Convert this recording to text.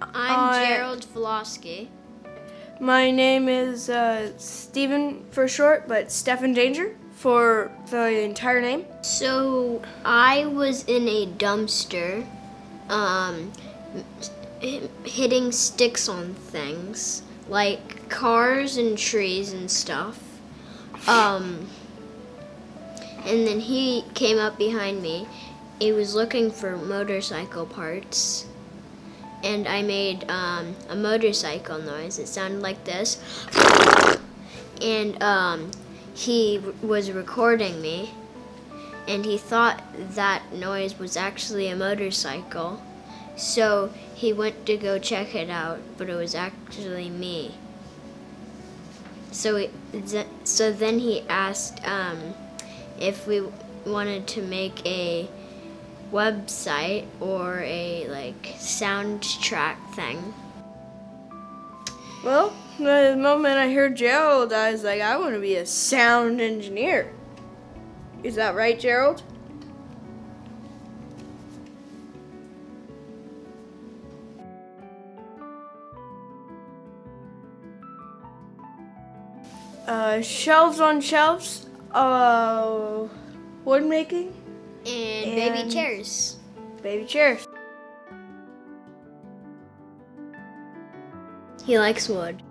I'm uh, Gerald Velosky. My name is uh, Stephen for short, but Stephen Danger for the entire name. So I was in a dumpster, um, hitting sticks on things like cars and trees and stuff. Um, and then he came up behind me. He was looking for motorcycle parts and I made um, a motorcycle noise. It sounded like this. And um, he was recording me. And he thought that noise was actually a motorcycle. So he went to go check it out, but it was actually me. So, so then he asked um, if we wanted to make a website or a like soundtrack thing. Well, the moment I heard Gerald, I was like, I want to be a sound engineer. Is that right, Gerald? Uh, shelves on shelves. Uh, wood making. And, And- baby chairs. Baby chairs. He likes wood.